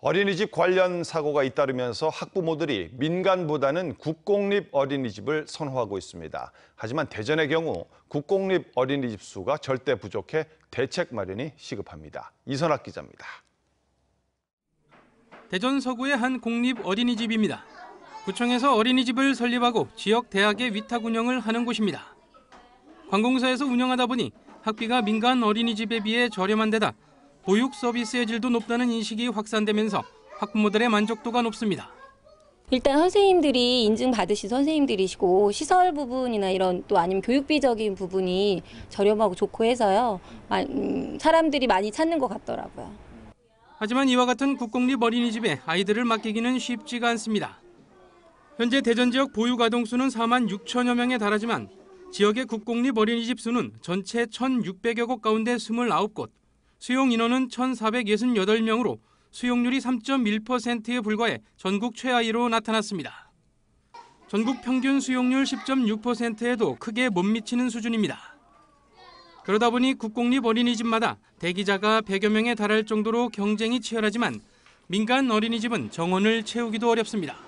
어린이집 관련 사고가 잇따르면서 학부모들이 민간보다는 국공립 어린이집을 선호하고 있습니다. 하지만 대전의 경우 국공립 어린이집 수가 절대 부족해 대책 마련이 시급합니다. 이선학 기자입니다. 대전 서구의 한 공립 어린이집입니다. 구청에서 어린이집을 설립하고 지역 대학의 위탁 운영을 하는 곳입니다. 관공서에서 운영하다 보니 학비가 민간 어린이집에 비해 저렴한 데다 보육 서비스의 질도 높다는 인식이 확산되면서 학부모들의 만족도가 높습니다. 일단 선생님들이 인증받으신 선생님들이시고 시설 부분이나 이런 또 아니면 교육비적인 부분이 저렴하고 좋고 해서요. 마- 음, 사람들이 많이 찾는 것 같더라고요. 하지만 이와 같은 국공립 어린이집에 아이들을 맡기기는 쉽지가 않습니다. 현재 대전 지역 보육 아동 수는 4만 6천여 명에 달하지만 지역의 국공립 어린이집 수는 전체 1,600여 곳 가운데 29곳, 수용 인원은 1,468명으로 수용률이 3.1%에 불과해 전국 최하위로 나타났습니다. 전국 평균 수용률 10.6%에도 크게 못 미치는 수준입니다. 그러다 보니 국공립 어린이집마다 대기자가 100여 명에 달할 정도로 경쟁이 치열하지만 민간 어린이집은 정원을 채우기도 어렵습니다.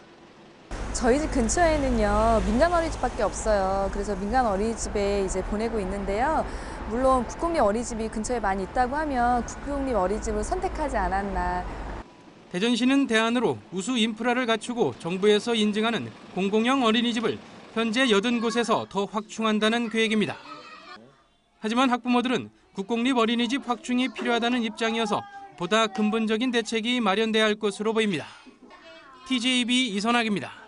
저희 집 근처에는요 민간 어린이집밖에 없어요. 그래서 민간 어린이집에 이제 보내고 있는데요. 물론 국공립 어린이집이 근처에 많이 있다고 하면 국공립 어린이집을 선택하지 않았나. 대전시는 대안으로 우수 인프라를 갖추고 정부에서 인증하는 공공형 어린이집을 현재 80곳에서 더 확충한다는 계획입니다. 하지만 학부모들은 국공립 어린이집 확충이 필요하다는 입장이어서 보다 근본적인 대책이 마련돼야 할 것으로 보입니다. TJB 이선학입니다.